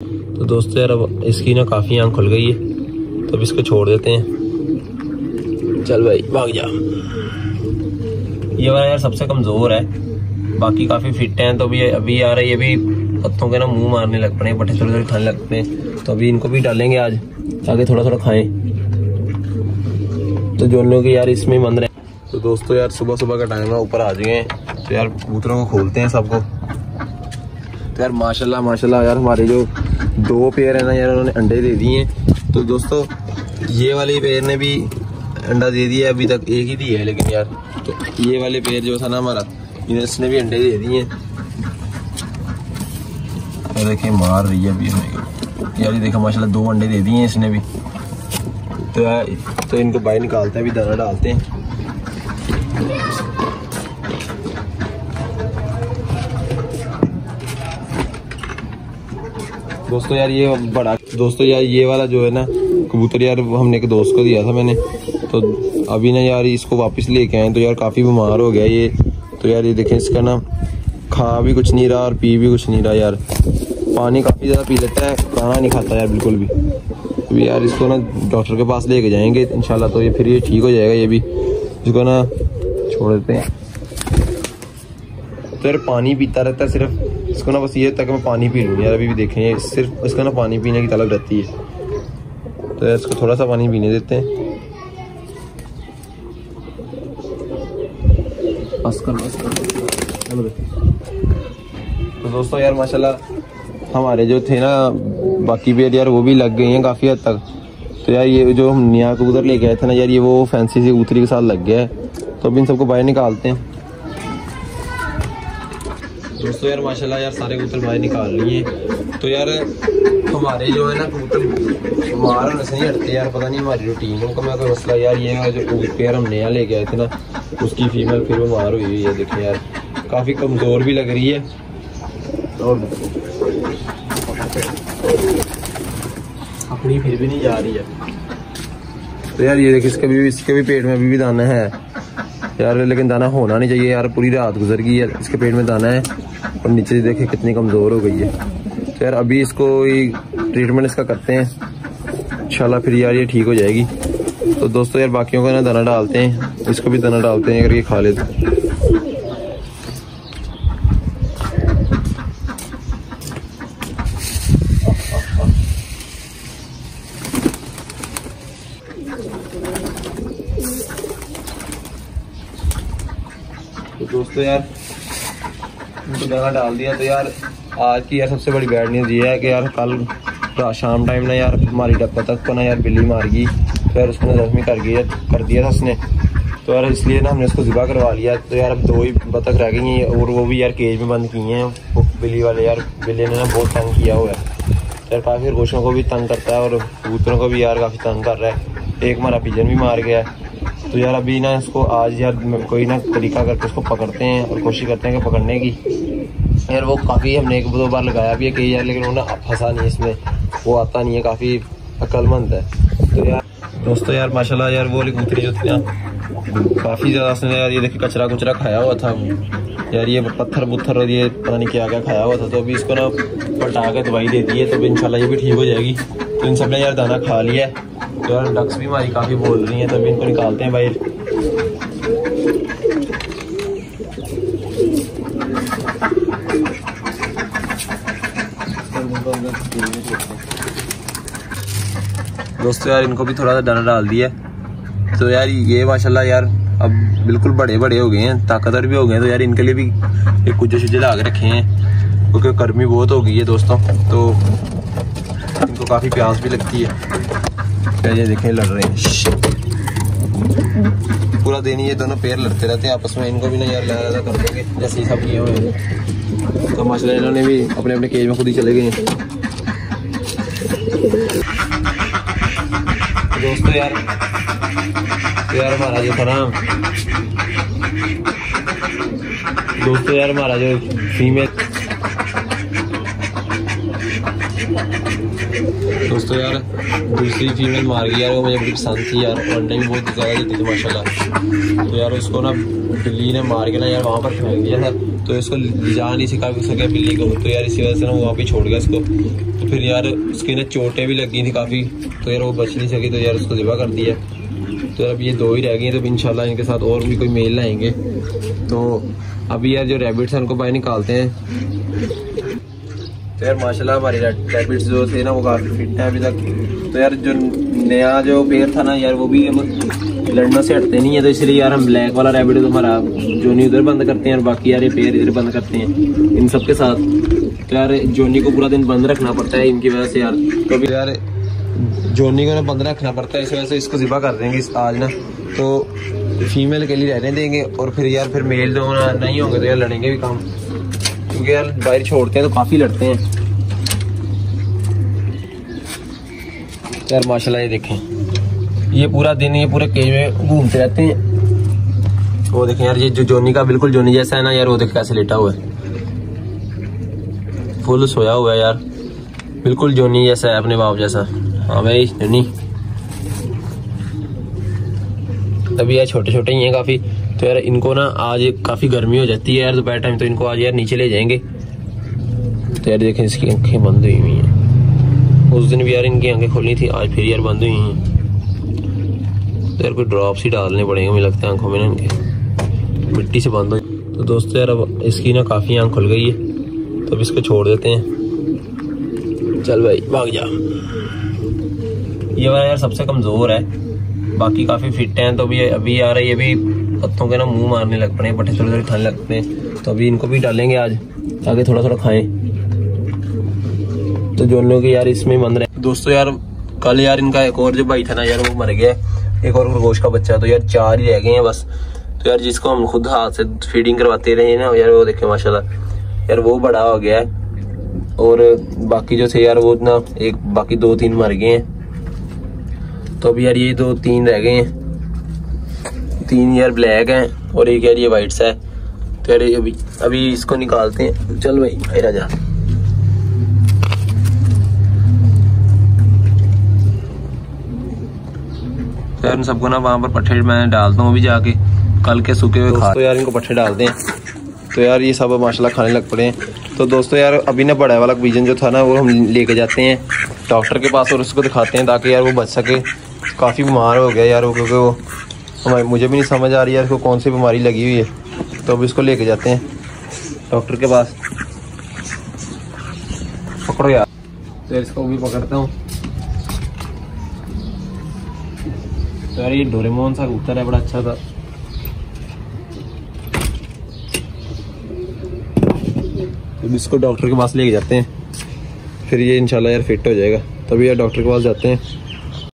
तो दोस्तों यार, अब इसकी ना काफ़ी आँख खुल गई है। तो अब इसको छोड़ देते हैं। चल भाई, भाग जा। ये वाला यार सबसे कमज़ोर है। बाकी काफ़ी फिट हैं तो भी अभी यार ये भी पत्तों के ना मुँह मारने लग पड़े पट्टे थोड़े थोड़े खाने लग पड़े तो अभी इनको भी डालेंगे आज ताकि थोड़ा थोड़ा खाएँ। तो जो लोग यार इसमें ही बंद रहे तो दोस्तों यार सुबह सुबह का टाइम है, ऊपर आ जाए तो यार कबूतरों को खोलते हैं सबको। तो यार, माशाल्लाह माशाल्लाह यार, हमारे जो दो पेयर है ना यार, उन्होंने अंडे दे दिए हैं। तो दोस्तों, ये वाले पेयर ने भी अंडा दे दिया अभी तक एक ही दी है, लेकिन यार तो ये वाले पेयर जो था ना हमारा इसने भी अंडे दे दिए तो देखिए, मार रही है अभी हमें। यार, ये देखा, माशाल्लाह, दो अंडे दे दिए हैं इसने भी। तो तो इनको बाहर निकालते हैं, अभी दाना डालते हैं। दोस्तों यार, ये बड़ा दोस्तों यार, ये वाला जो है ना, कबूतर यार हमने एक दोस्त को दिया था मैंने। तो अभी ना यार, इसको वापस लेके आए तो यार काफ़ी बीमार हो गया ये। तो यार ये देखें, इसका ना खा भी कुछ नहीं रहा और पी भी कुछ नहीं रहा यार। पानी काफ़ी ज़्यादा पी लेता है, खाना नहीं खाता यार बिल्कुल भी। तो यार इसको ना डॉक्टर के पास लेके जाएँगे इनशाला तो ये फिर ये ठीक हो जाएगा ये भी। इसको ना छोड़ देते हैं। तो यार पानी पीता रहता है सिर्फ़। इसको ना बस ये तक मैं पानी पी लूँ यार अभी भी देखें सिर्फ़ इसका ना पानी पीने की तलब रहती है। तो यार इसको थोड़ा सा पानी पीने देते हैं। तो दोस्तों यार माशाल्लाह हमारे जो थे ना बाकी पेड़ यार वो भी लग गए हैं काफ़ी हद तक। तो यार ये जो हम नया कबूतर लेके आए थे ना यार ये वो फैंसी सी कबूतरी के साथ लग गया है। तो अब इन सबको बाहर निकालते हैं। दोस्तों यार, माशाल्लाह यार, सारे कबूतर बाहर निकाल लिए। तो यार, हमारे जो है ना कबूतर मार नहीं हटते यार पता नहीं हमारी रूटीन का मैं कोई मसला यार, ये जो पेयर हम नया लेके आए थे ना, उसकी फीमेल फिर बीमार हुई हुई है देखें यार, काफ़ी कमज़ोर भी लग रही है। और अपनी फिर भी नहीं जा रही है। तो यार, ये देखिए इसके भी इसके भी पेट में अभी भी दाना है। यार, लेकिन दाना होना नहीं चाहिए यार, पूरी रात गुजर गई है, इसके पेट में दाना है। और नीचे से देखे कितनी कमज़ोर हो गई है। तो यार अभी इसको ट्रीटमेंट इसका करते हैं। इंशाल्लाह फिर यार ये ठीक हो जाएगी। तो दोस्तों यार बाकियों का ना दाना डालते हैं। इसको भी दाना डालते हैं अगर ये खा ले तो। तो दोस्तों यार उनको दाना डाल दिया तो यार, आज की यार सबसे बड़ी बैड न्यूज़ ये है कि यार कल शाम टाइम ना यार हमारी डब्बा तक को ना यार बिल्ली मार गई। फिर उसने जख्मी कर गया कर दिया था उसने। तो यार इसलिए ना हमने उसको ज़िबा करवा लिया। तो यार अब दो ही बतख रह गई हैं और वो भी यार केज में बंद किए हैं। वो बिल्ली वाले यार, बिल्ली ने ना बहुत तंग किया हुआ है। यार काफ़ी गोशों को भी तंग करता है और कबूतरों को भी यार काफ़ी तंग कर रहा है। एक हमारा पिजन भी मार गया है। तो यार अभी ना इसको आज यार कोई ना तरीका करके उसको पकड़ते हैं और कोशिश करते हैं कि पकड़ने की। यार वो काफ़ी हमने एक दो बार लगाया भी है कई यार, लेकिन उन्हें फंसा नहीं इसमें। वो आता नहीं है, काफ़ी अक्लमंद है। तो यार, दोस्तों यार, माशाल्लाह यार, वो कबूतरी जो थी ना, काफ़ी ज़्यादा उसने यार, ये देखिए कचरा कुचरा खाया हुआ था। यार, ये पत्थर पुत्थर और ये पता नहीं क्या क्या खाया हुआ था। तो अभी इसको ना पलटा के दवाई दे दी है तो इंशाल्लाह ये भी ठीक हो जाएगी। तो इन सबने यार दाना खा लिया है। तो यार, डक्स भी हमारी काफ़ी बोल रही हैं तो अभी इनको निकालते हैं बाहर। दोस्तों यार, इनको भी थोड़ा सा दाना डाल दिया। तो यार, ये माशाल्लाह यार, अब बिल्कुल बड़े बड़े हो गए हैं, ताकतवर भी हो गए हैं तो यार इनके लिए भी एक कुछ शुजे ला के रखे हैं। क्योंकि गर्मी बहुत हो गई है दोस्तों तो इनको काफ़ी प्यास भी लगती है। ये देखें, लड़ रहे हैं। पूरा दिन ये दोनों पेड़ लड़ते रहते हैं आपस में, इनको भी ना यार लड़ा कर देंगे, जैसे सब किए हुए हैं। तो माशाल्लाह इन्होंने भी अपने अपने केज में खुद ही चले गए हैं। दोस्तों यार यार महाराज जो दोस्तों यार महाराज फीमेल दोस्तों यार, दूसरी फीमेल मार गई यार, वो मुझे बड़ी पसंद थी यार अंडे भी बहुत ज़्यादा देती थी, माशाल्लाह। तो यार उसको ना बिल्ली ने मार के ना यार वहाँ पर फेंक दिया था तो इसको जा नहीं सिखा सके बिल्ली को तो यार इसी वजह से ना वो वहाँ पे छोड़ गया इसको। तो फिर यार उसकी ना चोटें भी लगी थी काफ़ी तो यार वो बच नहीं सकी तो यार उसको ज़िबा कर दिया। तो अब ये दो ही रह गई हैं तो इंशाल्लाह इनके साथ और भी कोई मेल लाएँगे। तो अभी यार जो रैबिट्स हैं, उनको बाहर निकालते हैं। तो यार माशाल्लाह हमारे रैबिट्स जो थे ना वो काफ़ी फिट हैं अभी तक। तो यार जो नया जो पेयर था ना यार वो भी हम लड़ना से हटते नहीं है तो इसलिए यार हम ब्लैक वाला रैबिट हमारा जोनी उधर बंद करते हैं और बाकी यार ये पेयर इधर बंद करते हैं। इन सब के साथ। तो यार जोनी को पूरा दिन बंद रखना पड़ता है इनकी वजह से यार। तो अभी यार जोनी को ना बंद रखना पड़ता है, इस वजह से इसको ज़िबा कर देंगे इस आज ना। तो फीमेल के लिए रहने देंगे और फिर यार फिर मेल जो नहीं होंगे तो यार लड़ेंगे भी काम। क्योंकि यार बाहर छोड़ते हैं तो काफ़ी लड़ते हैं। यार, माशाल्लाह, ये देखें। ये पूरा दिन, ये पूरे केज में घूमते रहते हैं। वो देखें यार, ये जो जोनी का, बिल्कुल जोनी जैसा है ना, यार, वो देख कैसे लेटा हुआ है। फुल सोया हुआ है यार। बिल्कुल जोनी जैसा है, अपने बाप जैसा। हाँ भाई, जोनी। अभी यार छोटे छोटे ही हैं काफ़ी। तो यार इनको ना आज काफ़ी गर्मी हो जाती है यार दोपहर टाइम तो इनको आज यार नीचे ले जाएँगे। तो यार देखें इसकी आँखें बंद हुई हुई हैं। उस दिन भी यार इनकी आँखें खोलनी थी, आज फिर यार बंद हुई हैं। तो यार कोई ड्रॉप्स ही डालने पड़ेंगे, मुझे लगता है आँखों में ना इनके। मिट्टी से बंद हो तो दोस्तों यार अब इसकी ना काफ़ी आँख खुल गई है। तो अब इसको छोड़ देते हैं। चल भाई, भाग जा। ये वाला यार सबसे कमज़ोर है। बाकी काफ़ी फिट हैं तो अभी अभी यार ये भी पत्तों के ना मुँह मारने लग पड़े पट्टे थोड़े थोड़े खाने लग पड़े। तो अभी इनको भी डालेंगे आज ताकि थोड़ा थोड़ा खाएँ। तो जो लोग यार इसमें बंद रहे दोस्तों यार, कल यार इनका एक और जो भाई था ना यार, वो मर गया। एक और खरगोश का बच्चा तो यार चार ही रह गए हैं बस। तो यार जिसको हम खुद हाथ से फीडिंग करवाते रहे ना, यार वो देखे, माशाल्लाह। यार वो बड़ा हो गया है। और बाकी जो थे यार, वो ना एक, बाकी दो तीन मर गए हैं। तो अभी यार ये दो तीन रह गए हैं। तीन यार ब्लैक हैं और एक यार ये वाइट सा है। तो यार अभी अभी इसको निकालते हैं। चल भाई भाई राजा। तो यार सबको ना वहाँ पर पट्टे मैं डालता हूँ अभी जाके। कल के सूखे हुए खा तो यार इनको पट्ठे डालते हैं। तो यार ये सब माशाल्लाह खाने लग पड़े हैं। तो दोस्तों यार अभी ना बड़ा वाला बीजन जो था ना, वो हम लेके जाते हैं डॉक्टर के पास और उसको दिखाते हैं ताकि यार वो बच सके। काफ़ी बीमार हो गया यार वो, क्योंकि वो हमारे मुझे भी नहीं समझ आ रही यार उसको कौन सी बीमारी लगी हुई है? तो अब इसको लेके जाते हैं डॉक्टर के पास। पकड़ो यार। तो इसको भी पकड़ता हूँ। तो यार ये डोरेमोन सा कबूतर है, बड़ा अच्छा था। तो इसको डॉक्टर के पास लेके जाते हैं। फिर ये इंशाल्लाह यार फिट हो जाएगा। तभी यार डॉक्टर के पास जाते हैं।